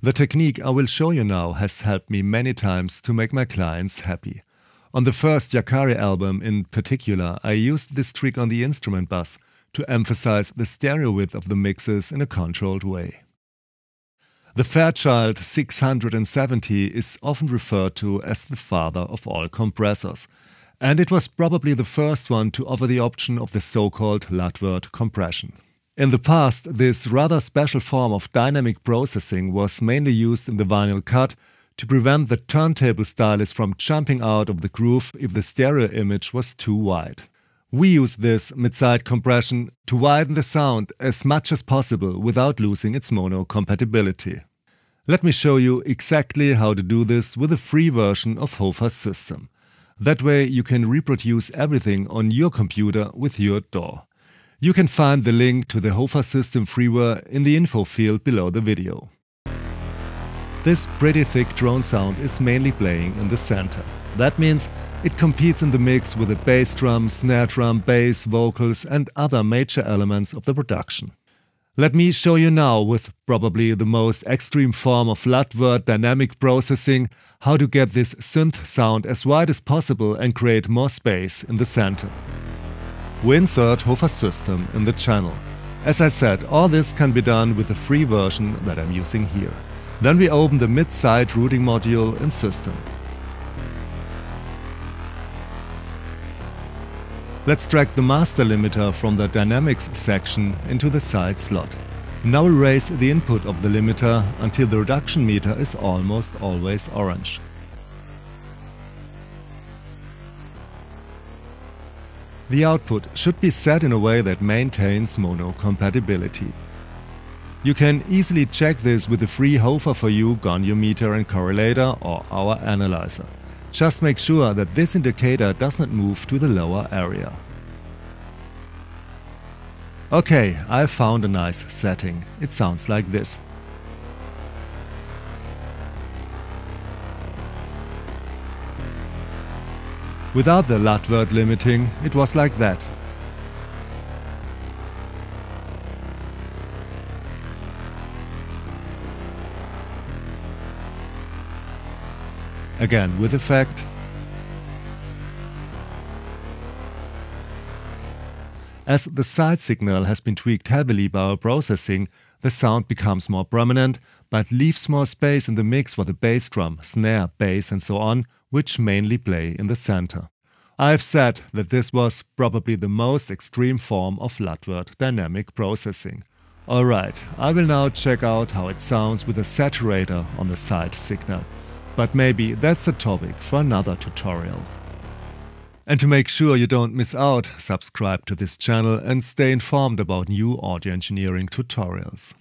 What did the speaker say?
The technique I will show you now has helped me many times to make my clients happy. On the first Yakari album in particular, I used this trick on the instrument bus to emphasize the stereo width of the mixes in a controlled way. The Fairchild 670 is often referred to as the father of all compressors, and it was probably the first one to offer the option of the so-called Lat/Vert compression. In the past, this rather special form of dynamic processing was mainly used in the vinyl cut to prevent the turntable stylus from jumping out of the groove if the stereo image was too wide. We use this mid-side compression to widen the sound as much as possible without losing its mono compatibility. Let me show you exactly how to do this with a free version of HOFA SYSTEM. That way you can reproduce everything on your computer with your DAW. You can find the link to the HOFA SYSTEM freeware in the info field below the video. This pretty thick drone sound is mainly playing in the center. That means it competes in the mix with the bass drum, snare drum, bass, vocals and other major elements of the production. Let me show you now, with probably the most extreme form of Lat/Vert dynamic processing, how to get this synth sound as wide as possible and create more space in the center. We insert HOFA SYSTEM in the channel. As I said, all this can be done with the free version that I'm using here. Then we open the mid-side routing module in system. Let's drag the master limiter from the dynamics section into the side slot. Now we raise the input of the limiter until the reduction meter is almost always orange. The output should be set in a way that maintains mono compatibility. You can easily check this with the free HOFA 4U goniometer and correlator or our analyzer. Just make sure that this indicator does not move to the lower area. Okay, I found a nice setting. It sounds like this. Without the Lat/Vert limiting, it was like that. Again with effect. As the side signal has been tweaked heavily by our processing, the sound becomes more prominent, but leaves more space in the mix for the bass drum, snare, bass and so on, which mainly play in the center. I've said that this was probably the most extreme form of Lat/Vert dynamic processing. Alright, I will now check out how it sounds with a saturator on the side signal. But maybe that's a topic for another tutorial. And to make sure you don't miss out, subscribe to this channel and stay informed about new audio engineering tutorials.